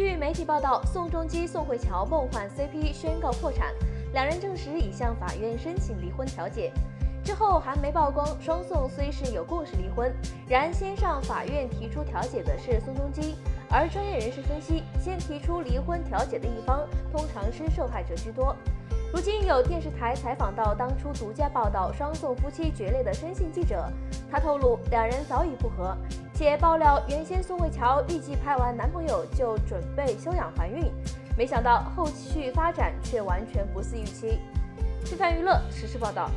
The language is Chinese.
据媒体报道，宋仲基、宋慧乔梦幻 CP 宣告破产，两人证实已向法院申请离婚调解。之后还没曝光，双宋虽是有共识离婚，然先上法院提出调解的是宋仲基。而专业人士分析，先提出离婚调解的一方通常是受害者居多。如今有电视台采访到当初独家报道双宋夫妻决裂的深信记者，他透露两人早已不和，且爆料原先宋慧乔预计拍完男朋友就准备休养怀孕，没想到后续发展却完全不似预期。吃饭娱乐实时报道。